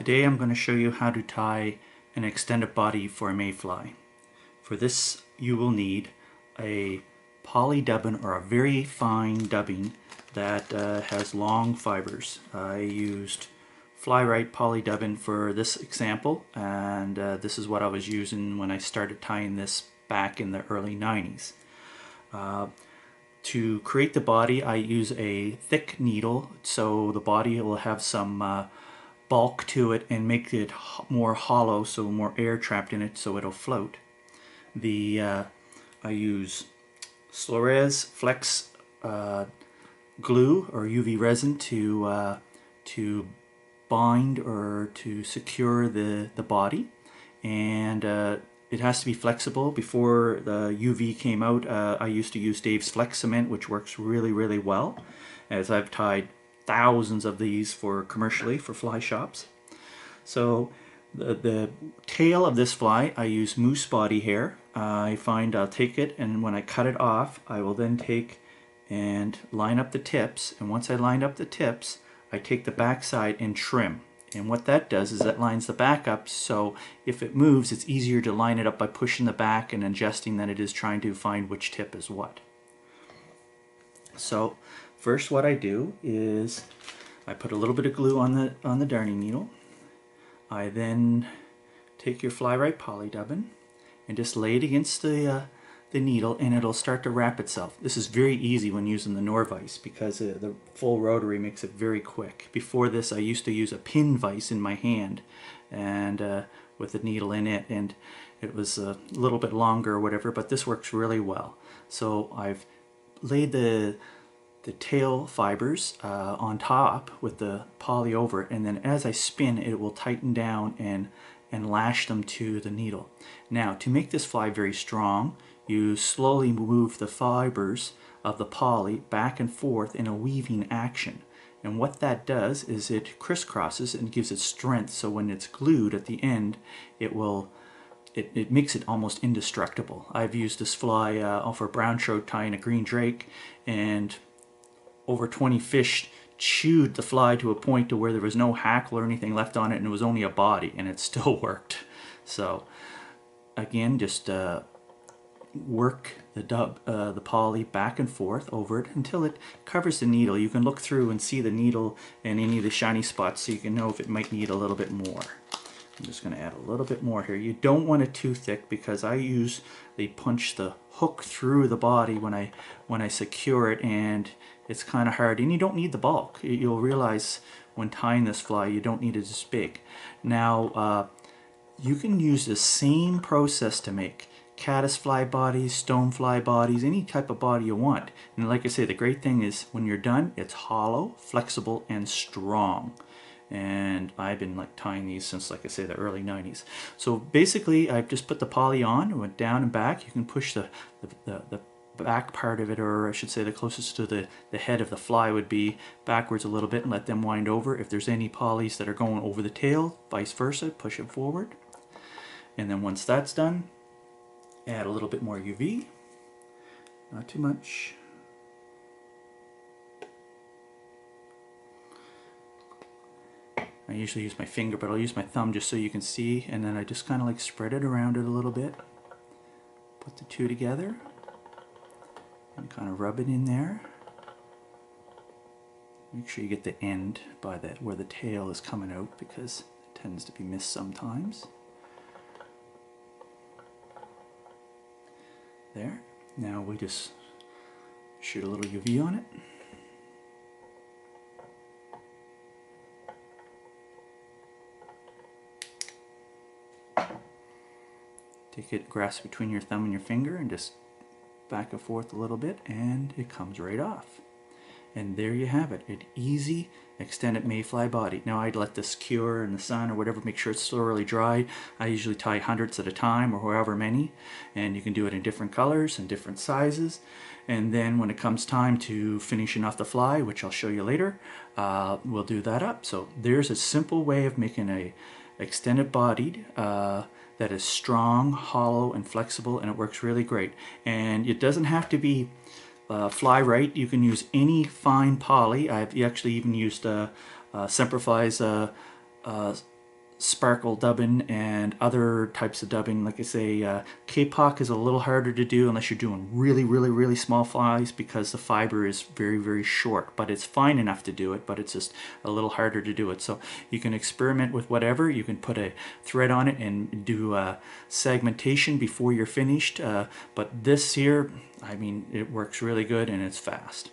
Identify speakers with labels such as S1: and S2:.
S1: Today I'm going to show you how to tie an extended body for a mayfly. For this you will need a poly dubbin or a very fine dubbing that uh, has long fibers. I used Fly-Rite poly dubbin for this example and uh, this is what I was using when I started tying this back in the early 90s. Uh, to create the body I use a thick needle so the body will have some uh, bulk to it and make it more hollow so more air trapped in it so it'll float. The uh, I use Solarez Flex uh, glue or UV resin to uh, to bind or to secure the the body and uh, it has to be flexible. Before the UV came out, uh, I used to use Dave's Flexament, which works really, really well, as I've tied thousands of these for commercially for fly shops. So the, the tail of this fly, I use moose body hair. Uh, I find I'll take it and when I cut it off, I will then take and line up the tips. And once I line up the tips, I take the backside and trim. And what that does is that lines the back up so if it moves it's easier to line it up by pushing the back and adjusting than it is trying to find which tip is what. So first what I do is I put a little bit of glue on the on the darning needle. I then take your Fly-Rite poly dubbin and just lay it against the uh, the needle and it'll start to wrap itself. This is very easy when using the Norvise because uh, the full rotary makes it very quick. Before this I used to use a pin vise in my hand and uh, with the needle in it and it was a little bit longer or whatever but this works really well. So I've laid the the tail fibers uh, on top with the poly over and then as I spin it will tighten down and and lash them to the needle. Now to make this fly very strong you slowly move the fibers of the poly back and forth in a weaving action. And what that does is it crisscrosses and gives it strength so when it's glued at the end it will it, it makes it almost indestructible. I've used this fly uh, for brown trout tying a green drake and over 20 fish chewed the fly to a point to where there was no hackle or anything left on it and it was only a body and it still worked. So again, just uh, work the dub, uh, the poly back and forth over it until it covers the needle. You can look through and see the needle and any of the shiny spots so you can know if it might need a little bit more. I'm just going to add a little bit more here. You don't want it too thick because I use they punch the hook through the body when I when I secure it and it's kind of hard and you don't need the bulk. You'll realize when tying this fly you don't need it this big. Now uh, you can use the same process to make caddisfly bodies, stonefly bodies, any type of body you want. And like I say, the great thing is when you're done, it's hollow, flexible, and strong. And I've been like tying these since, like I say, the early 90s. So basically, I've just put the poly on, went down and back. You can push the, the, the, the back part of it, or I should say the closest to the, the head of the fly would be backwards a little bit and let them wind over. If there's any polys that are going over the tail, vice versa, push it forward. And then once that's done, add a little bit more UV, not too much. I usually use my finger, but I'll use my thumb just so you can see, and then I just kind of like spread it around it a little bit. Put the two together, and kind of rub it in there. Make sure you get the end by that where the tail is coming out because it tends to be missed sometimes. There. Now we just shoot a little UV on it. Take it, grasp between your thumb and your finger and just back and forth a little bit and it comes right off. And there you have it, an easy extended mayfly body. Now I'd let this cure in the sun or whatever, make sure it's thoroughly dry. I usually tie hundreds at a time or however many, and you can do it in different colors and different sizes. And then when it comes time to finishing off the fly, which I'll show you later, uh, we'll do that up. So there's a simple way of making a extended bodied uh, that is strong, hollow, and flexible, and it works really great. And it doesn't have to be uh, Fly-Rite. You can use any fine poly. I've actually even used uh, uh, Semperfli's uh, uh, sparkle dubbing and other types of dubbing. Like I say, uh, Kapok is a little harder to do unless you're doing really, really, really small flies because the fiber is very, very short. But it's fine enough to do it, but it's just a little harder to do it. So you can experiment with whatever. You can put a thread on it and do uh, segmentation before you're finished. Uh, but this here, I mean, it works really good and it's fast.